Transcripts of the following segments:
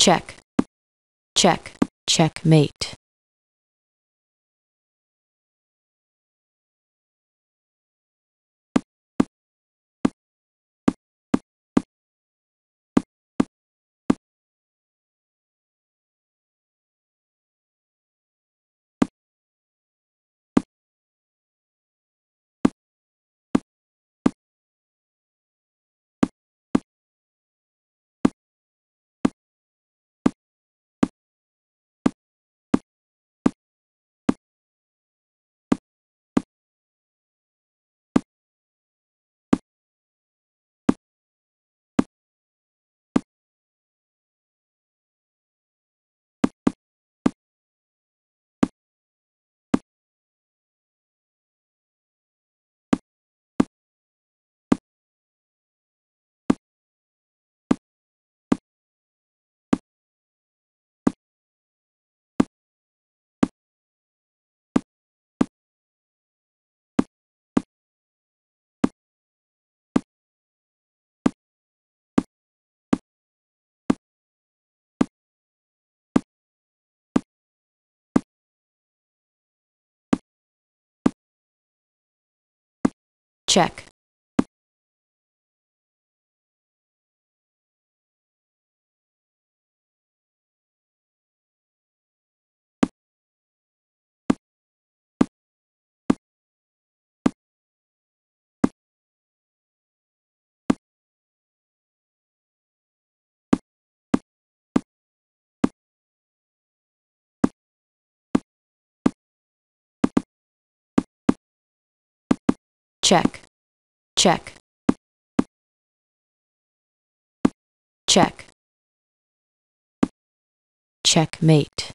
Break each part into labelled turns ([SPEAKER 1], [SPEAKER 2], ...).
[SPEAKER 1] check, check, checkmate. Check. check, check, check, checkmate.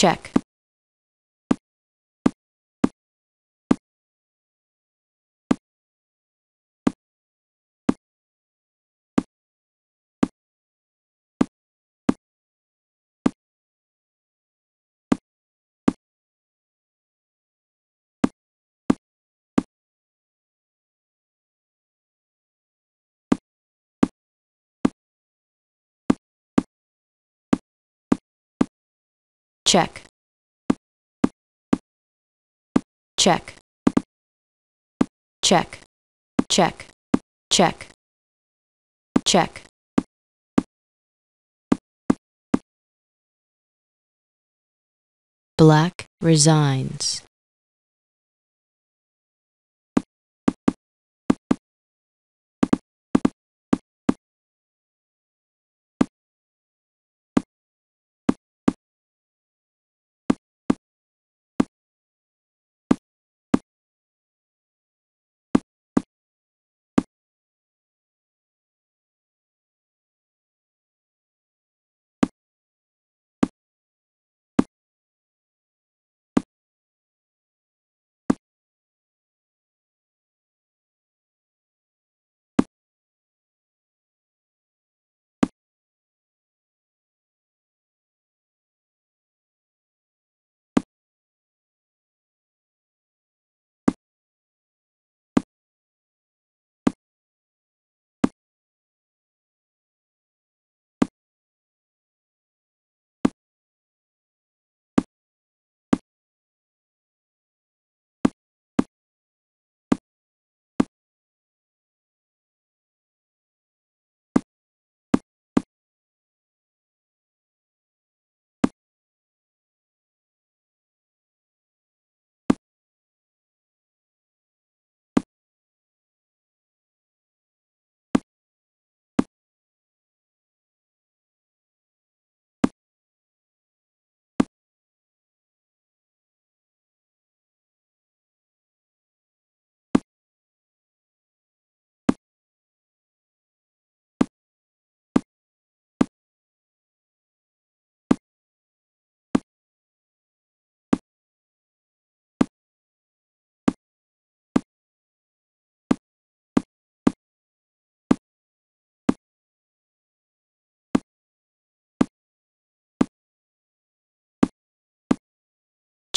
[SPEAKER 1] Check. Check, check, check, check, check, check. Black resigns.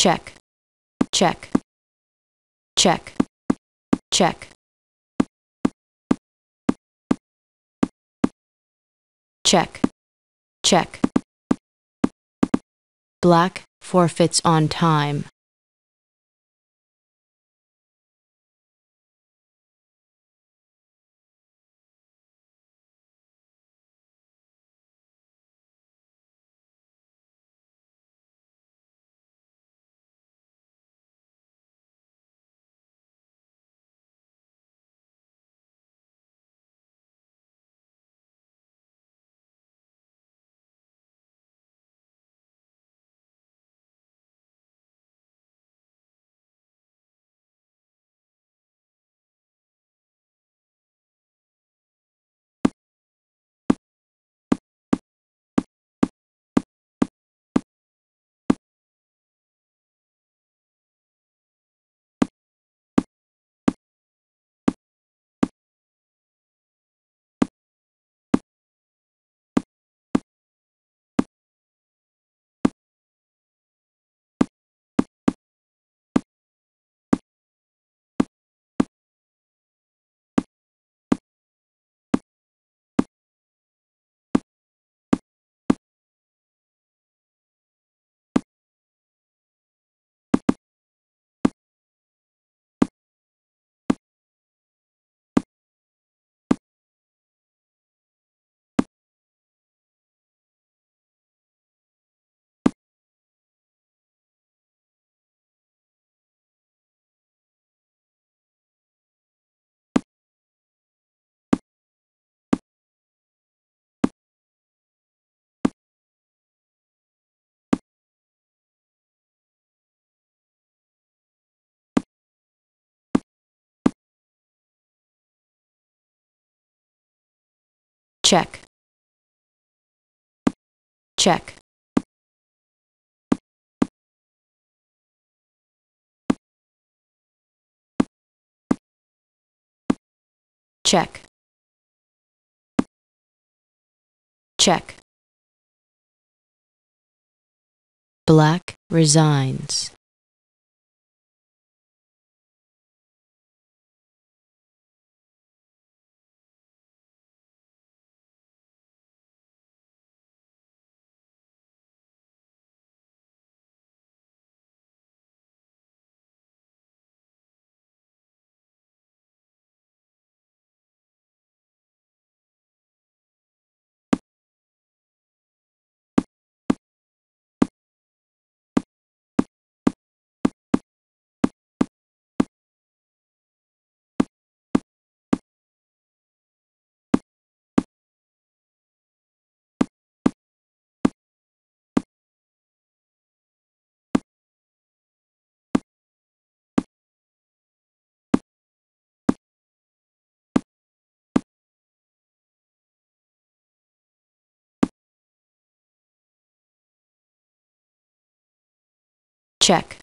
[SPEAKER 1] Check, check, check, check, check, check. Black forfeits on time. Check, check. Check. Check. Black resigns. Check.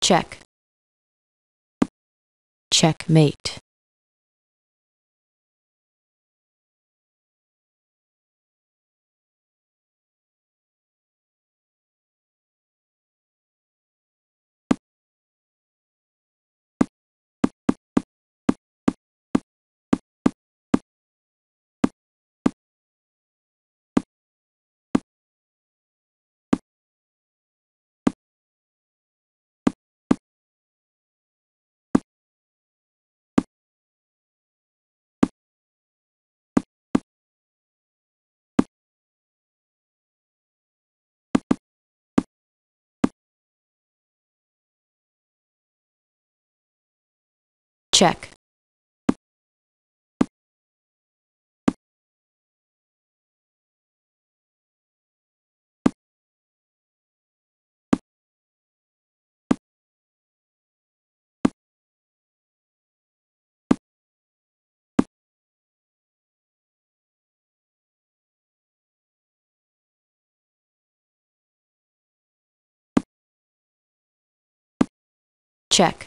[SPEAKER 1] Check. Checkmate. Check, check,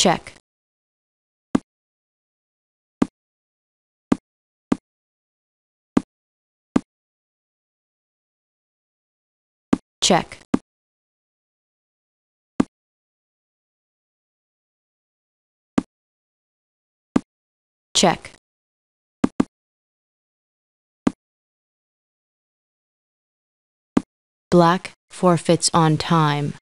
[SPEAKER 1] check, check, check, black forfeits on time.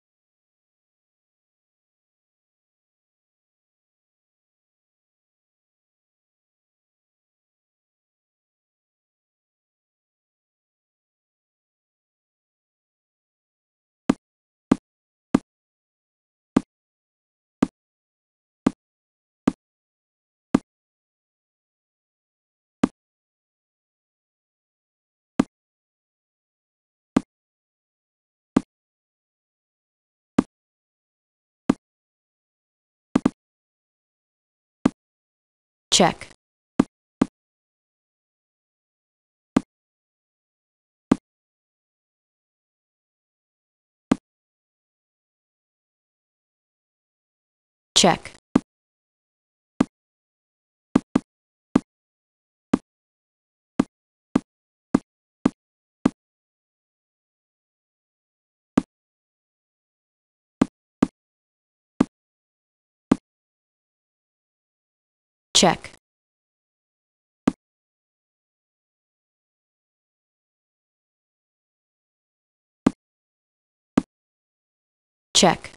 [SPEAKER 1] Check, check, check, check,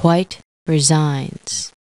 [SPEAKER 1] White resigns.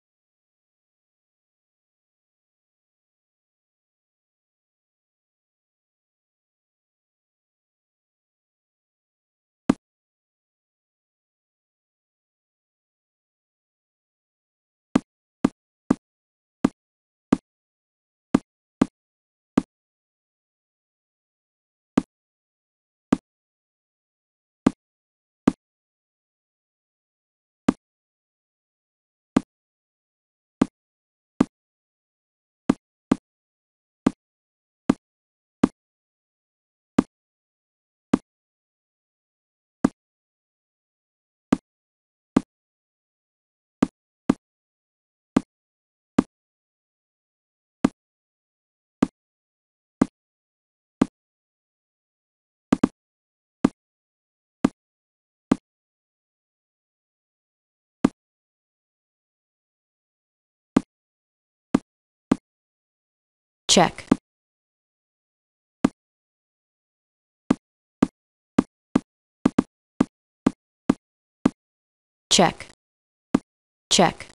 [SPEAKER 1] Check, check, check,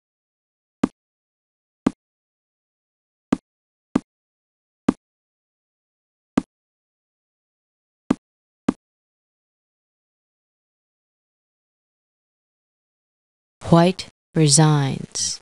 [SPEAKER 1] White resigns.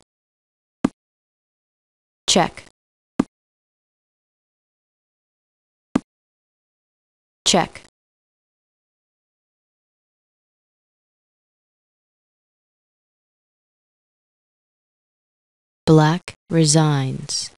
[SPEAKER 1] Check. Check. Black resigns.